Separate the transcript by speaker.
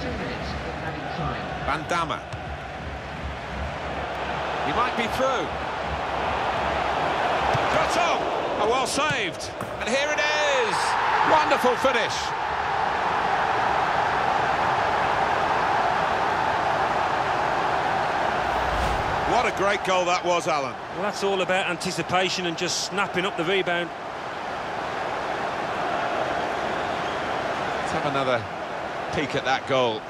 Speaker 1: two minutes of added time.
Speaker 2: Van Damme. He might be through. Got on! Oh, well saved. And here it is! Wonderful finish. What a great goal that was, Alan.
Speaker 3: Well, that's all about anticipation and just snapping up the rebound.
Speaker 2: Let's have another peek at that goal.